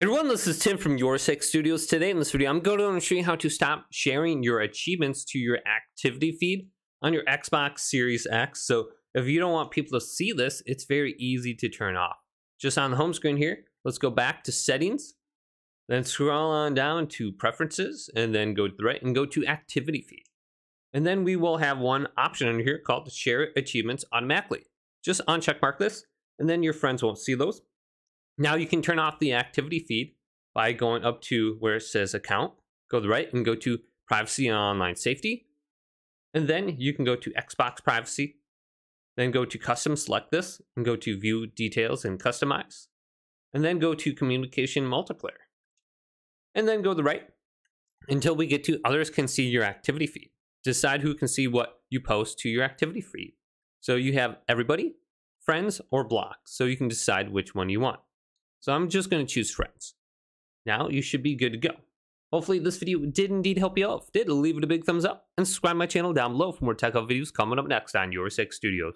Everyone, this is Tim from Your Six Studios. Today in this video, I'm going to show you how to stop sharing your achievements to your activity feed on your Xbox Series X. So if you don't want people to see this, it's very easy to turn off. Just on the home screen here, let's go back to settings, then scroll on down to preferences, and then go to the right and go to activity feed. And then we will have one option under here called share achievements automatically. Just uncheck mark this, and then your friends won't see those. Now you can turn off the activity feed by going up to where it says account, go to the right and go to privacy and online safety. And then you can go to Xbox privacy, then go to custom, select this and go to view details and customize. And then go to communication multiplayer. And then go to the right until we get to others can see your activity feed. Decide who can see what you post to your activity feed. So you have everybody, friends, or blocks. So you can decide which one you want. So I'm just going to choose friends. Now you should be good to go. Hopefully this video did indeed help you out. If did, leave it a big thumbs up and subscribe my channel down below for more tech help videos coming up next on Your Six Studios.